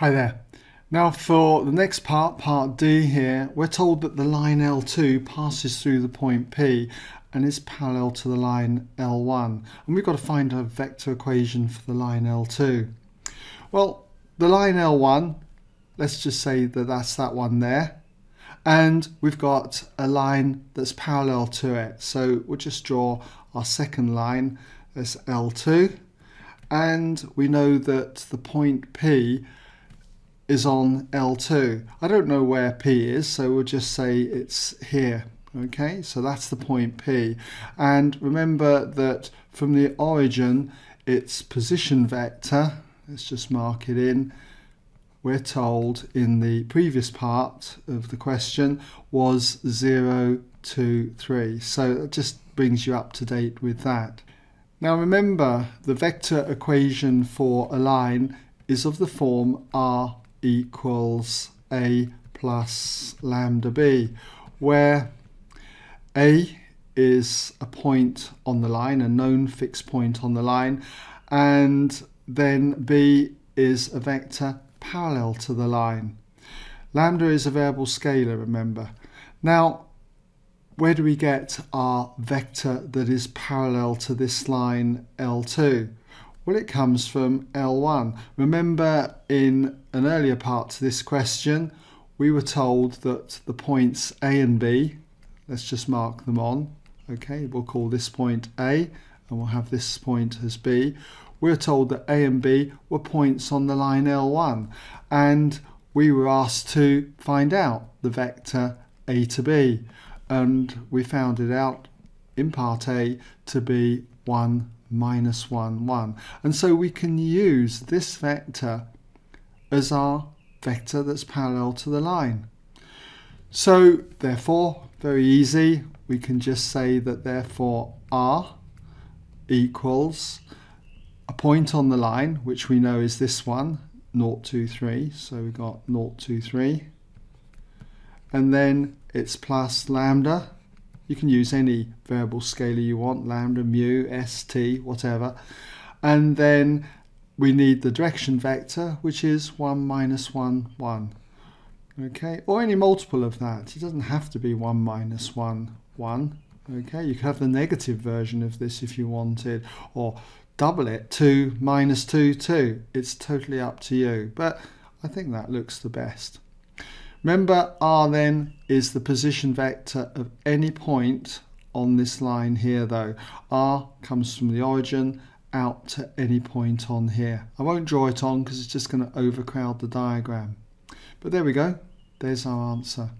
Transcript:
Hi there. Now for the next part, part D here, we're told that the line L2 passes through the point P and is parallel to the line L1. And we've got to find a vector equation for the line L2. Well, the line L1, let's just say that that's that one there. And we've got a line that's parallel to it. So we'll just draw our second line as L2. And we know that the point P is on L2. I don't know where P is, so we'll just say it's here. Okay, so that's the point P. And remember that from the origin, its position vector, let's just mark it in, we're told in the previous part of the question was 0, 2, 3. So that just brings you up to date with that. Now remember, the vector equation for a line is of the form r equals a plus lambda b, where a is a point on the line, a known fixed point on the line, and then b is a vector parallel to the line. Lambda is a variable scalar, remember. Now, where do we get our vector that is parallel to this line L2? Well, it comes from L1. Remember in an earlier part to this question, we were told that the points A and B, let's just mark them on, okay, we'll call this point A and we'll have this point as B. We're told that A and B were points on the line L1 and we were asked to find out the vector A to B and we found it out in part A to be 1 minus 1, 1. And so we can use this vector as our vector that's parallel to the line. So therefore, very easy, we can just say that therefore r equals a point on the line, which we know is this one, 0, 2, 3. So we've got 0, 2, 3. And then it's plus lambda, you can use any variable scalar you want, lambda, mu, st, whatever. And then we need the direction vector, which is 1 minus 1, 1. Okay, or any multiple of that. It doesn't have to be 1 minus 1, 1. Okay, you could have the negative version of this if you wanted, or double it, 2 minus 2, 2. It's totally up to you, but I think that looks the best. Remember r then is the position vector of any point on this line here though. r comes from the origin out to any point on here. I won't draw it on because it's just going to overcrowd the diagram. But there we go. There's our answer.